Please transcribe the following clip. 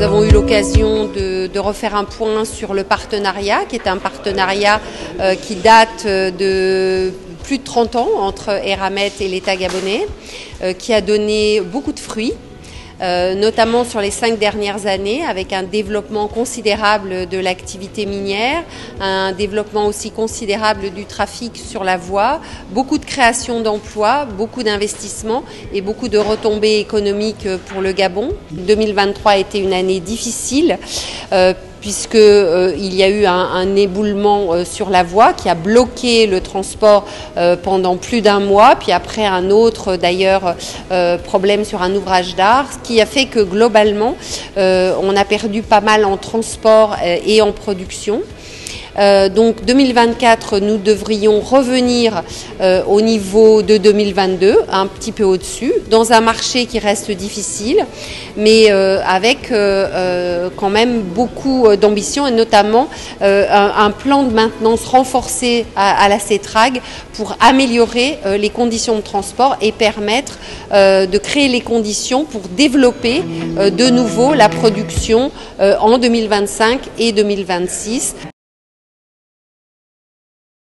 Nous avons eu l'occasion de, refaire un point sur le partenariat, qui est un partenariat euh, qui date de plus de 30 ans entre Eramet et l'État gabonais, euh, qui a donné beaucoup de fruits. Euh, notamment sur les cinq dernières années, avec un développement considérable de l'activité minière, un développement aussi considérable du trafic sur la voie, beaucoup de création d'emplois, beaucoup d'investissements et beaucoup de retombées économiques pour le Gabon. 2023 a été une année difficile. Euh, puisque euh, il y a eu un, éboulement euh, sur la voie qui a bloqué le transport euh, pendant plus d'un mois, puis après un autre d'ailleurs problème sur un ouvrage d'art, ce qui a fait que globalement on a perdu pas mal en transport et en production. Euh, donc 2024, nous devrions revenir euh, au niveau de 2022, un petit peu au-dessus, dans un marché qui reste difficile, mais euh, avec quand même beaucoup d'ambition et notamment un, plan de maintenance renforcé à la CETRAG pour améliorer les conditions de transport et permettre de créer les conditions pour développer de nouveau la production en 2025 et 2026.